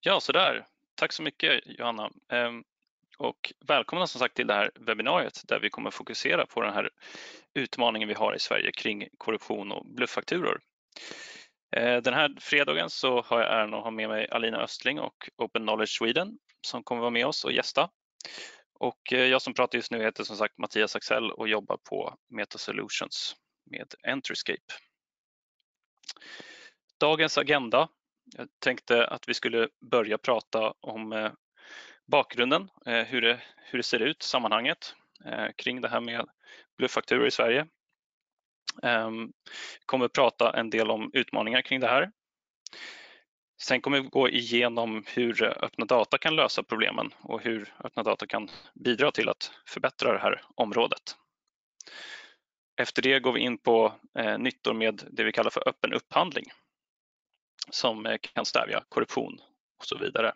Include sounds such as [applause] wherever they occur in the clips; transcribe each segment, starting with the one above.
Ja, så där. Tack så mycket Johanna. Ehm, och välkomna som sagt till det här webbinariet där vi kommer fokusera på den här utmaningen vi har i Sverige kring korruption och blufffakturor. Ehm, den här fredagen så har jag äran att ha med mig Alina Östling och Open Knowledge Sweden som kommer vara med oss och gästa. Och eh, jag som pratar just nu heter som sagt Mattias Axell och jobbar på Meta Solutions med Enterscape. Dagens agenda jag tänkte att vi skulle börja prata om eh, bakgrunden, eh, hur det, hur det ser ut, sammanhanget eh, kring det här med bluffakturor i Sverige. Vi kommer att prata en del om utmaningar kring det här. Sen kommer vi gå igenom hur öppna data kan lösa problemen och hur öppna data kan bidra till att förbättra det här området. Efter det går vi in på nyttor med det vi kallar för öppen upphandling som eh, kan stävja korruption och så vidare.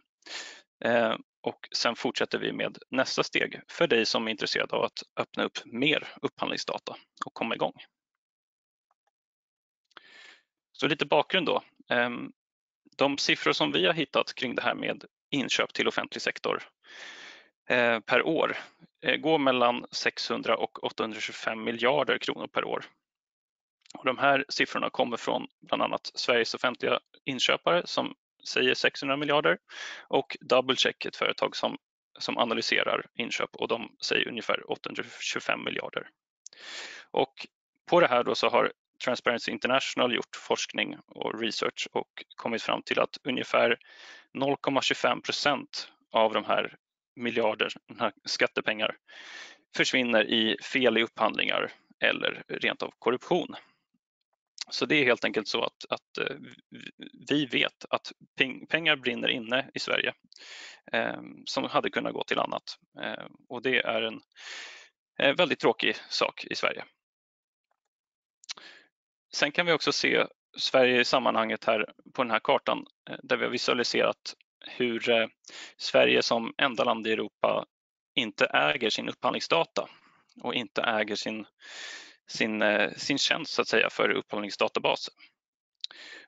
Eh, och sen fortsätter vi med nästa steg för dig som är intresserad av att öppna upp mer upphandlingsdata och komma igång. Så lite bakgrund då. Ehm, de siffror som vi har hittat kring det här med inköp till offentlig sektor eh, per år går mellan 600 och 825 miljarder kronor per år och de här siffrorna kommer från bland annat Sveriges offentliga inköpare som säger 600 miljarder och DoubleCheck, ett företag som, som analyserar inköp och de säger ungefär 825 miljarder. Och på det här då så har Transparency International gjort forskning och research och kommit fram till att ungefär 0,25 procent av de här miljarderna skattepengar försvinner i fel i upphandlingar eller rent av korruption. Så det är helt enkelt så att, att eh, vi vet att pengar brinner inne i Sverige eh, som hade kunnat gå till annat eh, och det är en eh, väldigt tråkig sak i Sverige. Sen kan vi också se Sverige i sammanhanget här på den här kartan eh, där vi har visualiserat hur eh, Sverige som enda land i Europa inte äger sin upphandlingsdata och inte äger sin sin, eh, sin tjänst så att säga för upphandlingsdatabaser.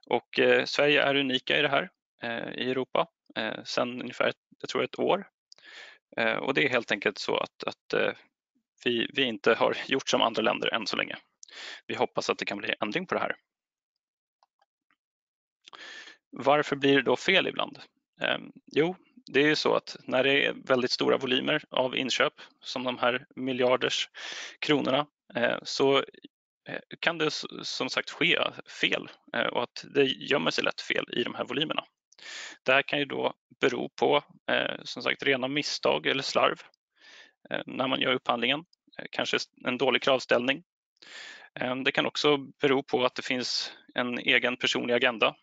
Och eh, Sverige är unika i det här eh, i Europa eh, sedan ungefär jag tror ett år. Eh, och det är helt enkelt så att, att eh, vi, vi inte har [laughs] gjort som andra länder än så länge. Vi hoppas att det kan bli ändring på det här. Varför blir det då fel ibland? Eh, jo, det är ju så att när det är väldigt stora volymer av inköp som de här miljarders kronorna Eh, så eh, kan det som sagt ske eh, fel och att det gömmer sig lätt fel i de här volymerna. Det här kan ju då bero på som sagt rena misstag eller slarv när man gör upphandlingen, kanske en dålig kravställning. Det kan också bero på att det finns en egen personlig agenda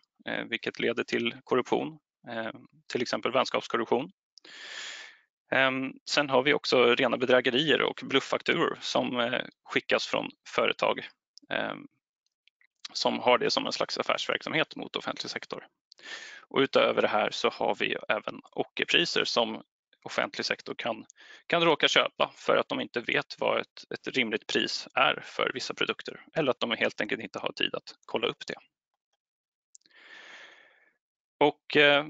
vilket leder till korruption, till exempel vänskapskorruption. Ehm, sen har vi också rena bedrägerier och blufffakturor som eh, skickas från företag ehm, som har det som en slags affärsverksamhet mot offentlig sektor. Och utöver det här så har vi även ockerpriser som offentlig sektor kan, kan råka köpa för att de inte vet vad ett, ett rimligt pris är för vissa produkter eller att de helt enkelt inte har tid att kolla upp det. Och eh,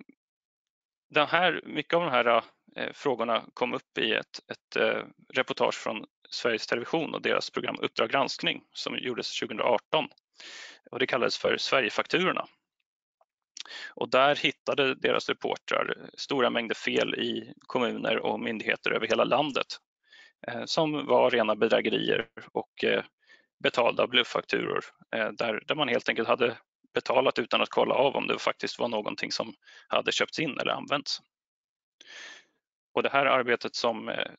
den här, mycket av de här Eh, frågorna kom upp i ett, ett eh, reportage från Sveriges Television och deras program Uppdrag granskning som gjordes 2018 och det kallades för Sverigefakturorna. Och där hittade deras reportrar stora mängder fel i kommuner och myndigheter över hela landet eh, som var rena bedrägerier och betalda blufffakturor där, där man helt enkelt hade betalat utan att kolla av om det faktiskt var någonting som hade köpts in eller använts. Och det här arbetet som eh,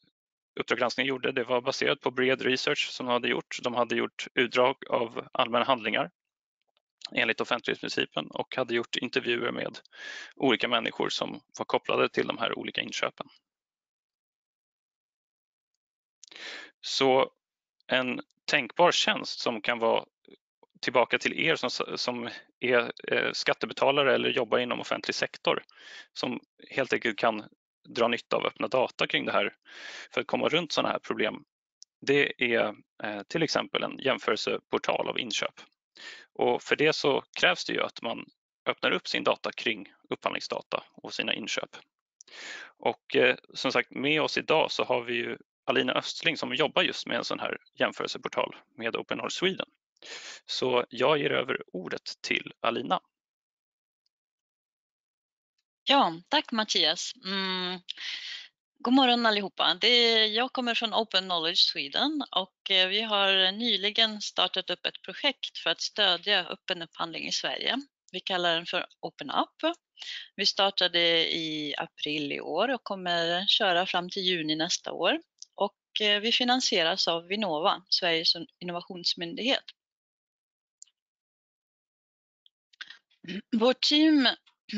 Uppdrag granskning gjorde, det var baserat på bred research som de hade gjort. De hade gjort utdrag av allmänna handlingar enligt offentlighetsprincipen och hade gjort intervjuer med olika människor som var kopplade till de här olika inköpen. Så en tänkbar tjänst som kan vara tillbaka till er som, som är eh, skattebetalare eller jobbar inom offentlig sektor som helt enkelt kan dra nytta av öppna data kring det här för att komma runt sådana här problem, det är eh, till exempel en jämförelseportal av inköp. Och för det så krävs det ju att man öppnar upp sin data kring upphandlingsdata och sina inköp. Och eh, som sagt, med oss idag så har vi ju Alina Östling som jobbar just med en sån här jämförelseportal med Open Knowledge Sweden. Så jag ger över ordet till Alina. Ja, tack Mattias. Mm. God morgon allihopa. Det, jag kommer från Open Knowledge Sweden och eh, vi har nyligen startat upp ett projekt för att stödja öppen upphandling i Sverige. Vi kallar den för Open Up. Vi startade i april i år och kommer köra fram till juni nästa år. Och eh, vi finansieras av Vinnova, Sveriges innovationsmyndighet. Vårt team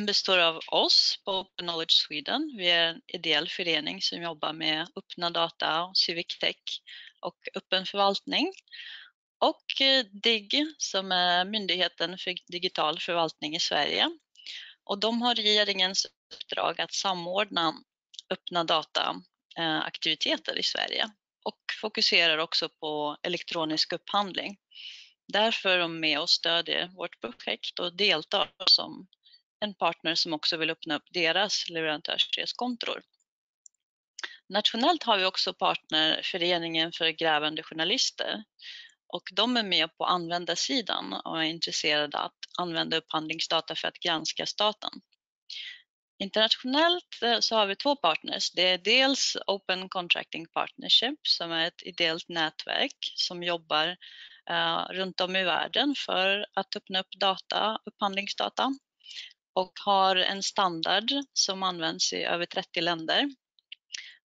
består av oss på Open Knowledge Sweden. Vi är en ideell förening som jobbar med öppna data, civic tech och öppen förvaltning. Och eh, DIGG som är Myndigheten för digital förvaltning i Sverige. Och de har regeringens uppdrag att samordna öppna dataaktiviteter eh, i Sverige och fokuserar också på elektronisk upphandling. Därför är de med och stödjer vårt projekt och deltar som en partner som också vill öppna upp deras leverantörsreskontor. Nationellt har vi också partnerföreningen för grävande journalister och de är med på användarsidan och är intresserade att använda upphandlingsdata för att granska staten. Internationellt eh, så har vi två partners. Det är dels Open Contracting Partnership som är ett ideellt nätverk som jobbar uh, runt om i världen för att öppna upp data, upphandlingsdata och har en standard som används i över 30 länder.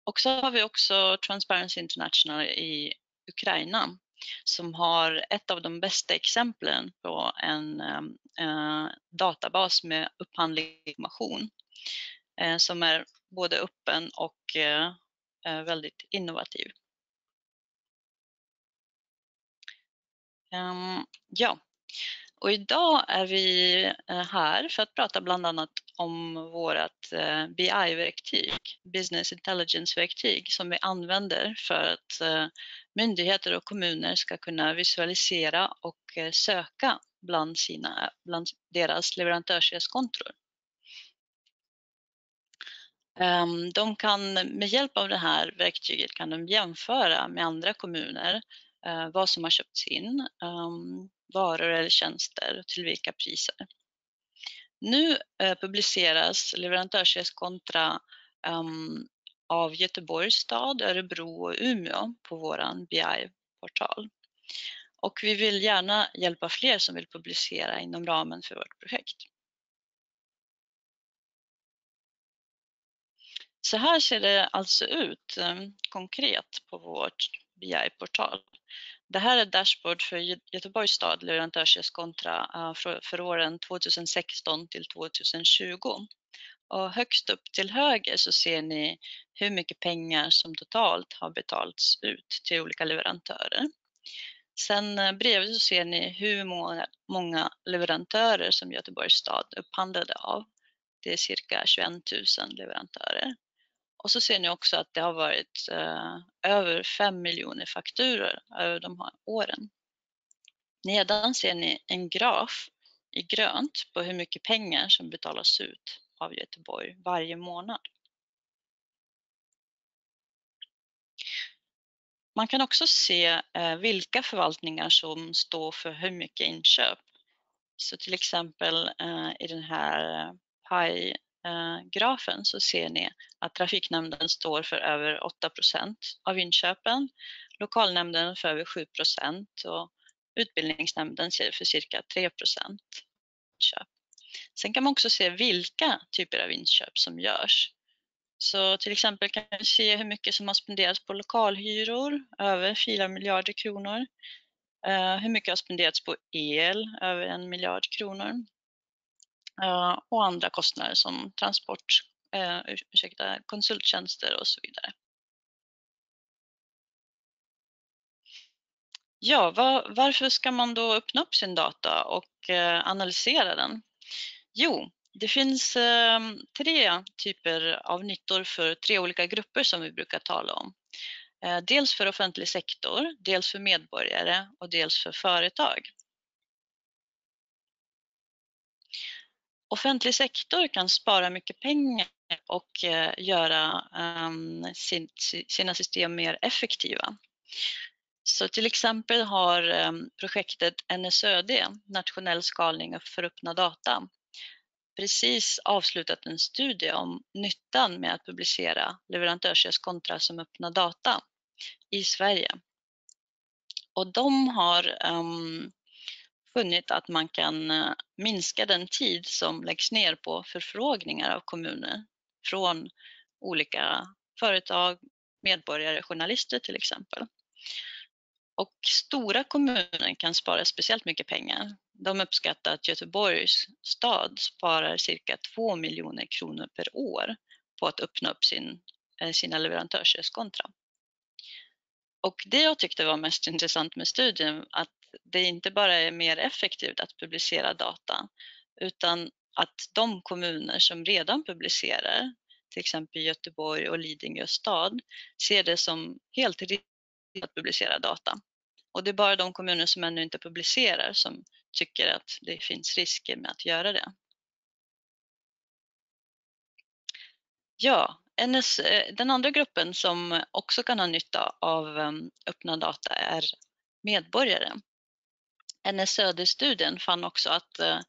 Och så har vi också Transparency International i Ukraina som har ett av de bästa exemplen på en eh, eh databas med upphandlingsinformation eh, som är både öppen och eh, eh väldigt innovativ. Um, ja, och idag är vi eh, här för att prata bland annat om vårt eh, BI-verktyg, Business Intelligence-verktyg, som vi använder för att eh, myndigheter och kommuner ska kunna visualisera och söka bland, sina, bland deras leverantörsreskontor. Ehm, de kan med hjälp av det här verktyget kan de jämföra med andra kommuner Eh, vad som har köpts in, ehm, varor eller tjänster och till vilka priser. Nu eh, publiceras leverantörsreskontra ehm, av Göteborgs stad, Örebro och Umeå på vår BI-portal. Och vi vill gärna hjälpa fler som vill publicera inom ramen för vårt projekt. Så här ser det alltså ut ehm, konkret på vårt BI-portal. Det här är dashboard för Göteborgs stad leverantörskontra kontra ah, för, åren 2016 till 2020. Och högst upp till höger så ser ni hur mycket pengar som totalt har betalats ut till olika leverantörer. Sen eh, bredvid så ser ni hur många, många leverantörer som Göteborgs stad upphandlade av. Det är cirka 21 000 leverantörer. Och så ser ni också att det har varit eh, över 5 miljoner fakturor över de här åren. Nedan ser ni en graf i grönt på hur mycket pengar som betalas ut av Göteborg varje månad. Man kan också se eh, vilka förvaltningar som står för hur mycket inköp. Så till exempel eh, i den här pie Eh, Eh, grafen så ser ni att trafiknämnden står för över 8% av inköpen, lokalnämnden för över 7% och utbildningsnämnden ser för cirka 3 inköp. Sen kan man också se vilka typer av inköp som görs. Så till exempel kan vi se hur mycket som har spenderats på lokalhyror, över 4 miljarder kronor. Eh, hur mycket har spenderats på el, över en miljard kronor. Eh, och andra kostnader som transport, eh, ursäkta, konsulttjänster och så vidare. Ja, var, varför ska man då öppna upp sin data och eh, analysera den? Jo, det finns ehm, tre typer av nyttor för tre olika grupper som vi brukar tala om. Dels för offentlig sektor, dels för medborgare och dels för företag. Offentlig sektor kan spara mycket pengar och eh, göra ehm, sina system mer effektiva. Så till exempel har ehm, projektet NSÖD, Nationell skalning för öppna data, precis avslutat en studie om nyttan med att publicera leverantörskontra som öppna data i Sverige. Och de har um, funnit att man kan eh, minska den tid som läggs ner på förfrågningar av kommuner från olika företag, medborgare, journalister till exempel. Och stora kommuner kan spara speciellt mycket pengar. De uppskattar att Göteborgs stad sparar cirka 2 miljoner kronor per år på att öppna upp sin, eh, sina leverantörskontra. Och det jag tyckte var mest [laughs] intressant med studien, att det inte bara är mer effektivt att publicera data, utan att de kommuner som redan publicerar, till exempel Göteborg och Lidingö stad, ser det som helt rimligt att publicera data. Och det är bara de kommuner som ännu inte publicerar som tycker att det finns risker med att göra det. Ja, NS, eh, den andra gruppen som också kan ha nytta av eh, öppna data är medborgare. NSÖD-studien fann också att eh,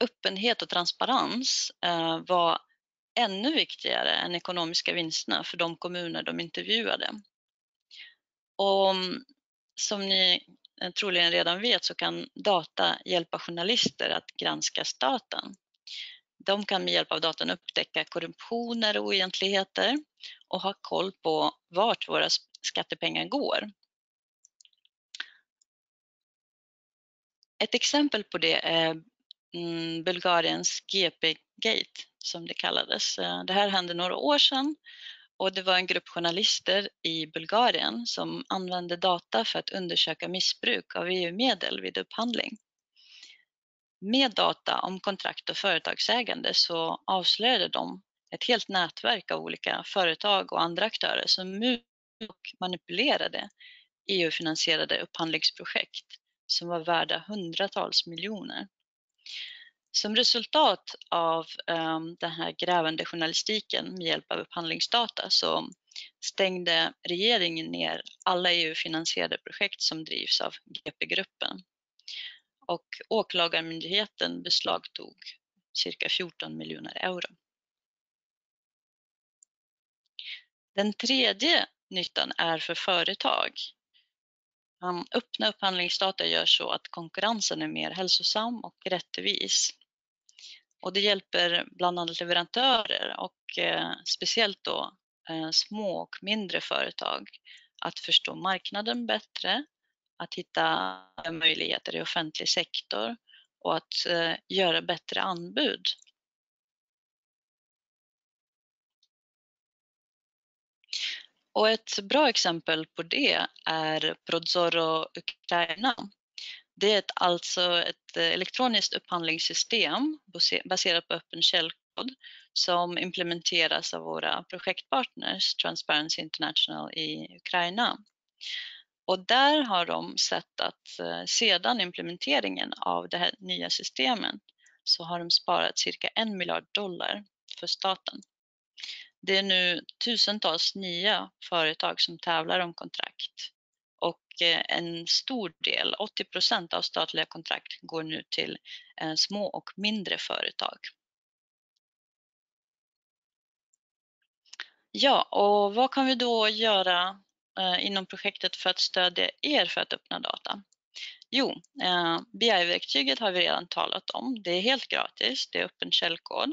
öppenhet och transparens eh, var ännu viktigare än ekonomiska vinsterna för de kommuner de intervjuade. Och mm, som ni eh, troligen redan vet så kan data hjälpa journalister att granska staten. De kan med hjälp av datan upptäcka korruptioner och oegentligheter och ha koll på vart våra skattepengar går. Ett exempel på det är mm, Bulgariens GP-gate som det kallades. Eh, det här hände några år sedan och det var en grupp journalister i Bulgarien som använde data för att undersöka missbruk av EU-medel vid upphandling. Med data om kontrakt och företagsägande så avslöjade de ett helt nätverk av olika företag och andra aktörer som manipulerade EU-finansierade upphandlingsprojekt som var värda hundratals miljoner. Som resultat av um, den här grävande journalistiken med hjälp av upphandlingsdata så stängde regeringen ner alla EU-finansierade projekt som drivs av GP-gruppen. Och Åklagarmyndigheten beslagtog cirka 14 miljoner euro. Den tredje nyttan är för företag. Ehm, öppna upphandlingsdata gör så att konkurrensen är mer hälsosam och rättvis. Och det hjälper bland annat leverantörer och eh, speciellt då eh, små och mindre företag att förstå marknaden bättre, att hitta möjligheter i offentlig sektor och att eh, göra bättre anbud. Och ett bra exempel på det är Prozoro Ukraina det är ett, alltså ett eh, elektroniskt upphandlingssystem baserat på öppen källkod som implementeras av våra projektpartners Transparency International i Ukraina. Och där har de sett att eh, sedan implementeringen av det här nya systemet så har de sparat cirka en miljard dollar för staten. Det är nu tusentals nya företag som tävlar om kontrakt och eh, en stor del, 80 procent av statliga kontrakt går nu till eh, små och mindre företag. Ja, och vad kan vi då göra eh, inom projektet för att stödja er för att öppna data? Jo, BI-verktyget har vi redan talat om. Det är helt gratis, det är öppen källkod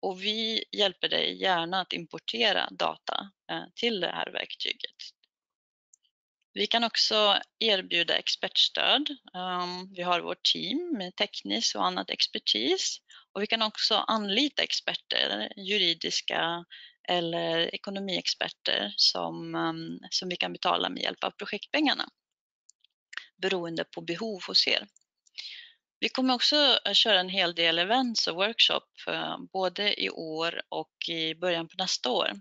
och vi hjälper dig gärna att importera data eh, till det här verktyget. Vi kan också erbjuda expertstöd. Ehm, vi har vårt team med teknisk och annat expertis och vi kan också anlita experter, juridiska eller ekonomiexperter som, ehm, som vi kan betala med hjälp av projektpengarna beroende på behov hos er. Vi kommer också att köra en hel del events och workshop eh, både i år och i början på nästa år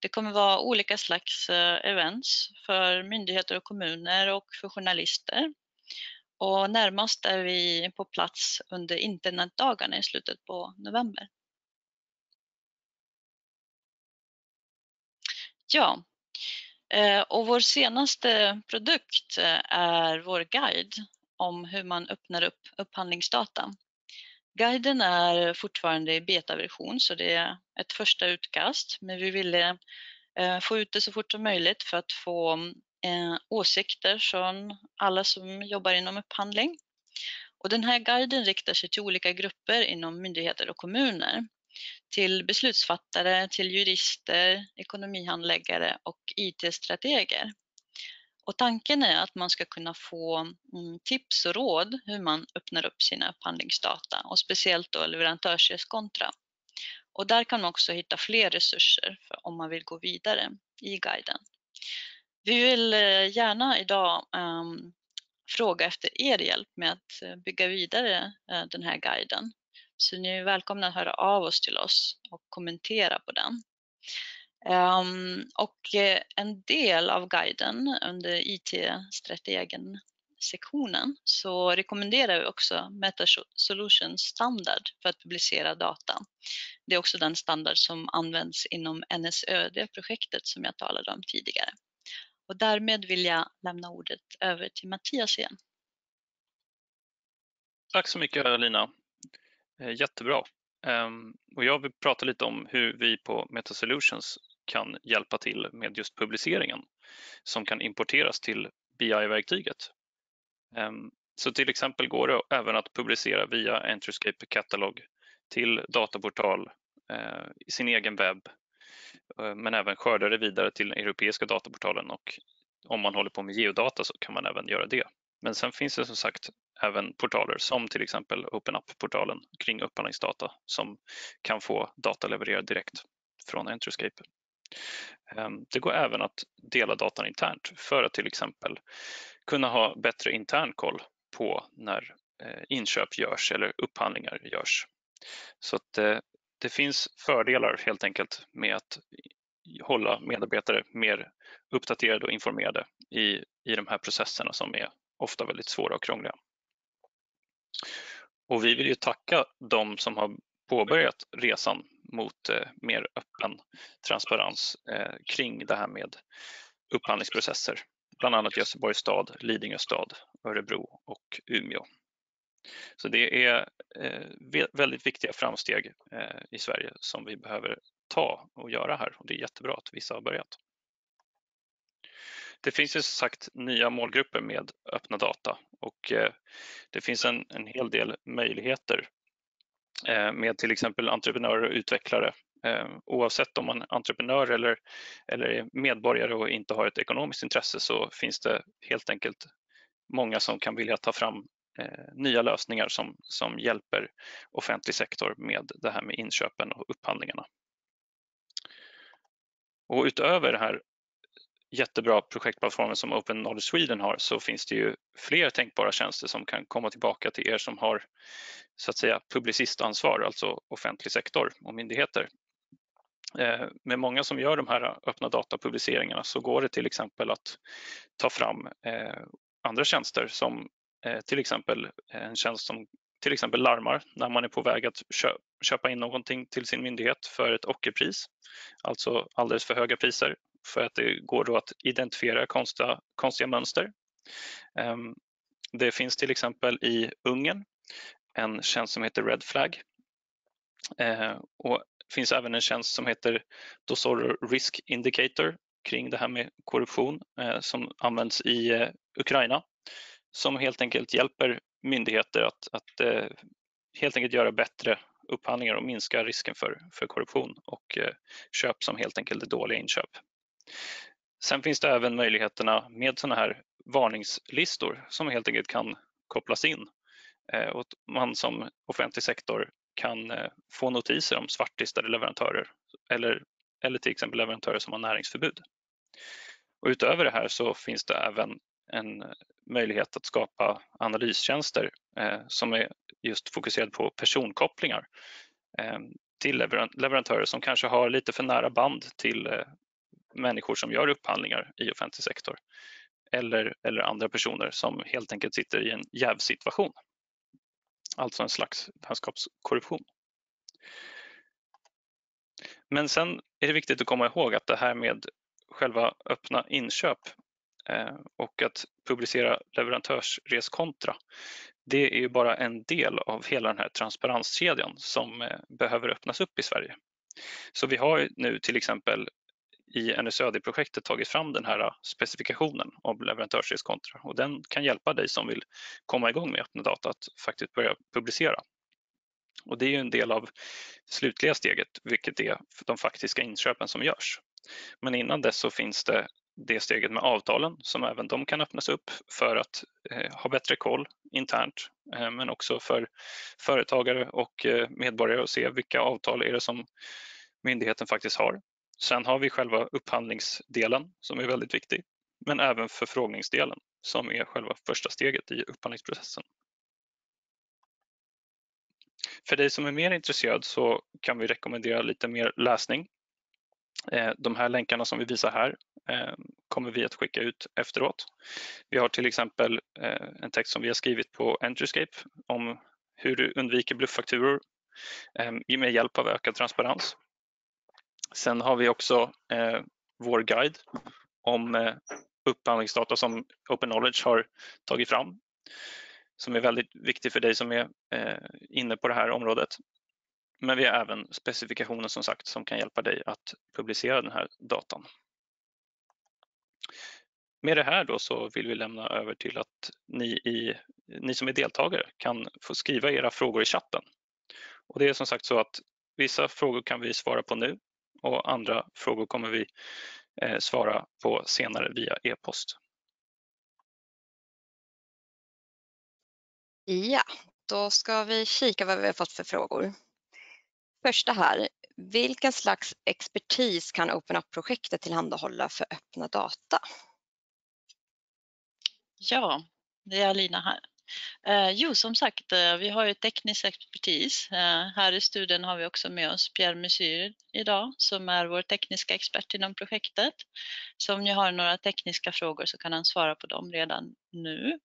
det kommer vara olika slags eh, events för myndigheter och kommuner och för journalister. och närmast är vi på plats under internetdagarna i slutet på november. Ja, eh, och vår senaste produkt är vår guide om hur man öppnar upp upphandlingsdata. Guiden är fortfarande i betaversion så det är ett första utkast men vi ville eh, få ut det så fort som möjligt för att få eh, åsikter från alla som jobbar inom upphandling. Och den här guiden riktar sig till olika grupper inom myndigheter och kommuner till beslutsfattare, till jurister, ekonomihandläggare och IT-strateger. Och tanken är att man ska kunna få mm, tips och råd hur man öppnar upp sina upphandlingsdata och speciellt då leverantörsreskontra. Och där kan man också hitta fler resurser om man vill gå vidare i guiden. Vi vill eh, gärna idag um, fråga efter er hjälp med att eh, bygga vidare uh, den här guiden. Så ni är välkomna att höra av oss till oss och kommentera på den. Um, och eh, en del av guiden under IT-strategen sektionen så rekommenderar vi också Meta Solutions standard för att publicera data. Det är också den standard som används inom NSÖD-projektet som jag talade om tidigare. Och därmed vill jag lämna ordet över till Mattias igen. Tack så mycket Lina. Eh, jättebra. Ehm, och jag vill prata lite om hur vi på Meta Solutions kan hjälpa till med just publiceringen som kan importeras till BI-verktyget. Ehm, så till exempel går det även att publicera via Entryscape Catalog till dataportal eh, i sin egen webb eh, men även skörda det vidare till den europeiska dataportalen och om man håller på med geodata så kan man även göra det. Men sen finns det som sagt även portaler som till exempel OpenUp-portalen kring upphandlingsdata som kan få data levererad direkt från Entryscape. Ehm, det går även att dela datan internt för att till exempel kunna ha bättre intern koll på när eh, inköp görs eller upphandlingar görs. Så att det, det finns fördelar helt enkelt med att hålla medarbetare mer uppdaterade och informerade i, i de här processerna som är ofta väldigt svåra och krångliga. Och vi vill ju tacka de som har påbörjat resan mot eh, mer öppen transparens eh, kring det här med upphandlingsprocesser, bland annat Göteborgs stad, Lidingö stad, Örebro och Umeå. Så det är eh, väldigt viktiga framsteg i Sverige som vi behöver ta och göra här och det är jättebra att vissa har börjat. Det finns ju som sagt nya målgrupper med öppna data och det finns en, en hel del möjligheter Eh, med till exempel entreprenörer och utvecklare. Eh, oavsett om man är entreprenör eller, eller medborgare och inte har ett ekonomiskt intresse så finns det helt enkelt många som kan vilja ta fram eh, nya lösningar som, som hjälper offentlig sektor med det här med inköpen och upphandlingarna. Och utöver det här jättebra projektplattformen som Open Knowledge Sweden har så finns det ju fler tänkbara tjänster som kan komma tillbaka till er som har så att säga publicistansvar, alltså offentlig sektor och myndigheter. Eh, med många som gör de här öppna datapubliceringarna så går det till exempel att ta fram eh, andra tjänster som eh, till exempel en tjänst som till exempel larmar när man är på väg att köpa in någonting till sin myndighet för ett ockerpris, alltså alldeles för höga priser för att det går då att identifiera konstiga, konstiga mönster. Ehm, det finns till exempel i Ungern en tjänst som heter Red Flag ehm, och det finns även en tjänst som heter Dosoro Risk Indicator kring det här med korruption eh, som används i eh, Ukraina som helt enkelt hjälper myndigheter att, att eh, helt enkelt göra bättre upphandlingar och minska risken för, för korruption och köp som helt enkelt är dåliga inköp. Sen finns det även möjligheterna med sådana här varningslistor som helt enkelt kan kopplas in eh, och man som offentlig sektor kan eh, få notiser om svartlistade leverantörer eller, eller till exempel leverantörer som har näringsförbud. Och utöver det här så finns det även en möjlighet att skapa analystjänster eh, som är just fokuserad på personkopplingar eh, till leverantörer som kanske har lite för nära band till människor som gör upphandlingar i offentlig sektor. eller, eller andra personer som helt enkelt sitter i en jävsituation. Alltså en slags vänskapskorruption. Men sen är det viktigt att komma ihåg att det här med själva öppna inköp eh, och att publicera leverantörsreskontra, det är ju bara en del av hela den här transparenskedjan som eh, behöver öppnas upp i Sverige. Så vi har nu till exempel i NSÖD-projektet tagit fram den här äh, specifikationen om leverantörsreskontra och den kan hjälpa dig som vill komma igång med öppna data att faktiskt börja publicera. Och det är ju en del av slutliga steget, vilket är de faktiska inköpen som görs. Men innan dess så finns det det steget med avtalen som även de kan öppnas upp för att eh, ha bättre koll internt eh, men också för företagare och eh, medborgare att se vilka avtal är det som myndigheten faktiskt har. Sen har vi själva upphandlingsdelen som är väldigt viktig men även förfrågningsdelen som är själva första steget i upphandlingsprocessen. För dig som är mer intresserad så kan vi rekommendera lite mer läsning. Eh, de här länkarna som vi visar här eh, kommer vi att skicka ut efteråt. Vi har till exempel eh, en text som vi har skrivit på Entryscape om hur du undviker blufffakturor med hjälp av ökad transparens. Sen har vi också eh, vår guide om eh, upphandlingsdata som Open Knowledge har tagit fram som är väldigt viktig för dig som är eh, inne på det här området. Men vi har även specifikationer som sagt som kan hjälpa dig att publicera den här datan. Med det här då så vill vi lämna över till att ni, i, ni som är deltagare kan få skriva era frågor i chatten. Och det är som sagt så att vissa frågor kan vi svara på nu och andra frågor kommer vi eh, svara på senare via e-post. Ja, då ska vi kika vad vi har fått för frågor. Första här, vilken slags expertis kan Open Up-projektet tillhandahålla för öppna data? Ja, det är Alina här. Eh, jo, som sagt, eh, vi har ju teknisk expertis. Eh, här i studien har vi också med oss Pierre Mesyr idag som är vår tekniska expert inom projektet. Så om ni har några tekniska frågor så kan han svara på dem redan nu.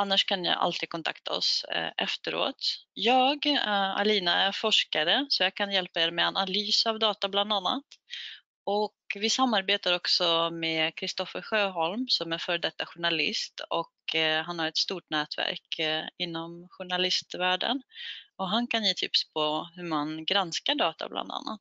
Annars kan ni alltid kontakta oss eh, efteråt. Jag, eh, Alina, är forskare så jag kan hjälpa er med analys av data bland annat. Och vi samarbetar också med Kristoffer Sjöholm som är före detta journalist och eh, han har ett stort nätverk eh, inom journalistvärlden. Och han kan ge tips på hur man granskar data bland annat.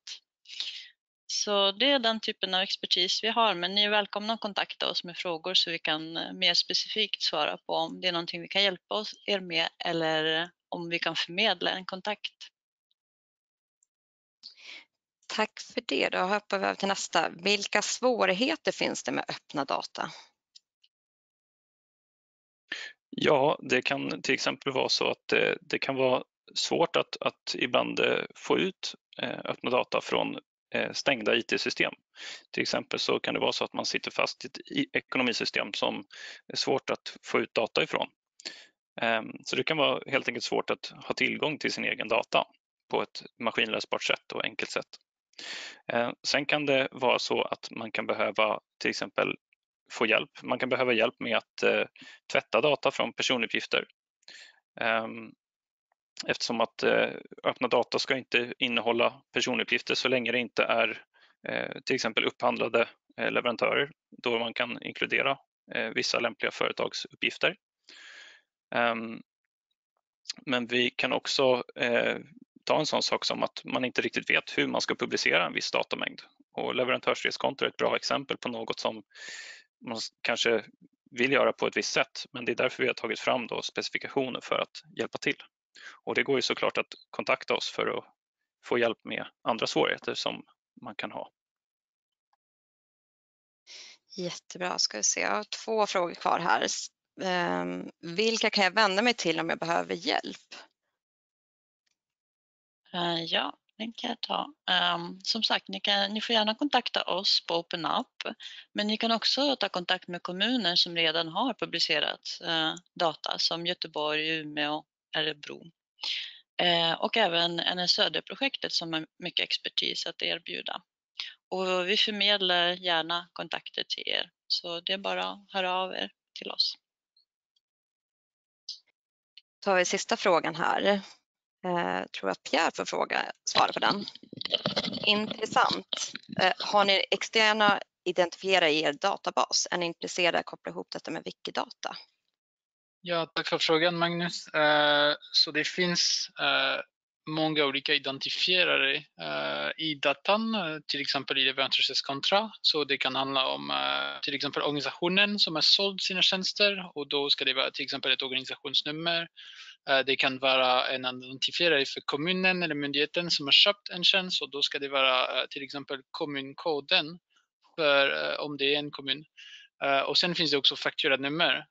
Så det är den typen av expertis vi har, men ni är välkomna att kontakta oss med frågor så vi kan eh, mer specifikt svara på om det är någonting vi kan hjälpa oss, er med eller om vi kan förmedla en kontakt. Tack för det. Då hoppar vi över till nästa. Vilka svårigheter finns det med öppna data? Ja, det kan till exempel vara så att det, det kan vara svårt att, att ibland eh, få ut eh, öppna data från stängda IT-system. Till exempel så kan det vara så att man sitter fast i ett ekonomisystem som är svårt att få ut data ifrån. Ehm, så det kan vara helt enkelt svårt att ha tillgång till sin egen data på ett maskinläsbart sätt och enkelt sätt. Eh, sen kan det vara så att man kan behöva till exempel få hjälp. Man kan behöva hjälp med att eh, tvätta data från personuppgifter. Ehm, eftersom att eh, öppna data ska inte innehålla personuppgifter så länge det inte är till exempel upphandlade leverantörer då man kan inkludera vissa lämpliga företagsuppgifter. Ehm, men vi kan också ta en sån sak som att man inte riktigt vet hur man ska publicera en viss datamängd. Och leverantörsreskonto är ett bra exempel på något som man kanske vill göra på ett visst sätt, men det är därför vi har tagit fram då specifikationer för att hjälpa till. Och det går ju såklart att kontakta oss för att få hjälp med andra svårigheter som man kan ha. Jättebra, ska vi se. Jag har två frågor kvar här. Ehm, vilka kan jag vända mig till om jag behöver hjälp? Eh, ja, den kan jag ta. Ehm, som sagt, ni, kan, ni får gärna kontakta oss på Open Up. men ni kan också ta kontakt med kommuner som redan har publicerat eh, data som Göteborg, Umeå, Örebro. Eh, och även NSÖD-projektet som har mycket expertis att erbjuda. och vi förmedlar gärna kontakter till er. Så det är bara att höra av er till oss. Då tar vi sista frågan här. Jag eh, tror att Pierre får fråga, svara på den. Intressant. Eh, har ni externa identifierare i er databas? Är ni intresserade av att koppla ihop detta med Wikidata? Ja, tack för frågan Magnus. Eh, så det finns eh, många olika identifierare eh, i datan, till exempel i Advantages Contra. Så det kan handla om till exempel organisationen som har sålt sina tjänster och då ska det vara till exempel ett organisationsnummer. Eh, det kan vara en identifierare för kommunen eller myndigheten som har köpt en tjänst och då ska det vara eh, till exempel kommunkoden för eh, om det är en kommun. Och sen finns det också fakturanummer.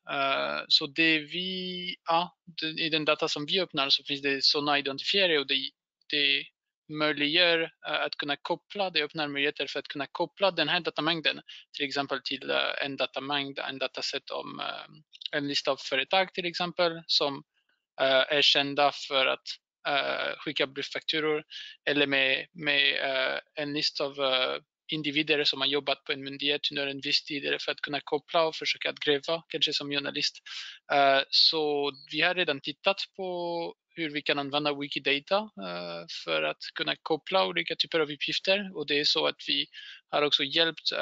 Så det vi, ja, i den data som vi öppnar så finns det sådana identifierare och det, det möjliggör att kunna koppla, det öppnar möjligheter för att kunna koppla den här datamängden till exempel till en datamängd, en dataset om en lista av företag till exempel som Eh, är kända för att eh, skicka bluffakturor eller med, med eh, en lista av individer som har jobbat på en myndighet under en viss tid för att kunna koppla och försöka att gräva, kanske som journalist. Uh, så vi har redan tittat på hur vi kan använda Wikidata för att kunna koppla olika typer av uppgifter och det är så att vi har också hjälpt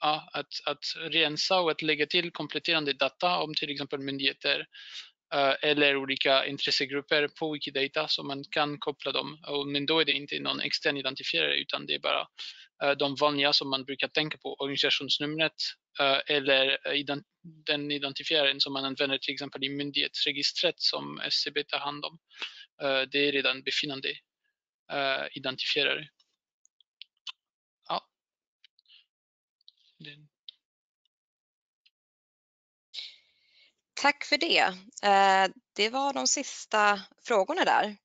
att, att rensa och att lägga till kompletterande data om till exempel myndigheter Eh, eller olika intressegrupper på Wikidata så man kan koppla dem. Men då är det inte någon extern identifierare utan det är bara eh, de vanliga som man brukar tänka på, organisationsnumret eh, eller den identifieraren som man använder till exempel i myndighetsregistret som SCB tar hand om. Det är redan befinnande identifierare. Ja. Tack för det. Det var de sista frågorna där.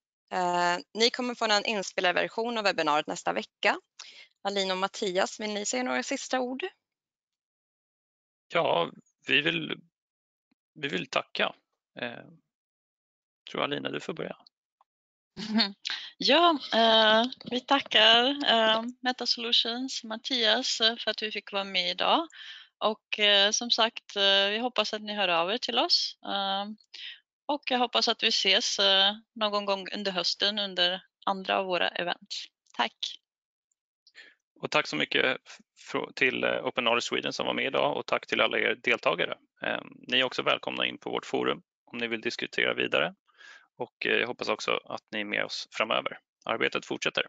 Ni kommer få en inspelad version av webbinariet nästa vecka Alina och Mattias, vill ni säga några sista ord? Ja, vi vill, vi vill tacka. Eh, tror Alina, du får börja. [laughs] Ja, eh, vi tackar eh, Meta Solutions, Mattias, eh, för att vi fick vara med idag. Och eh, som sagt, eh, vi hoppas att ni hör av er till oss. Eh, och jag hoppas att vi ses eh, någon gång under hösten under andra av våra event. Tack! Och tack så mycket till eh, Open Knowledge Sweden som var med idag och tack till alla er deltagare. Ehm, ni är också välkomna in på vårt forum om ni vill diskutera vidare och eh, jag hoppas också att ni är med oss framöver. Arbetet fortsätter.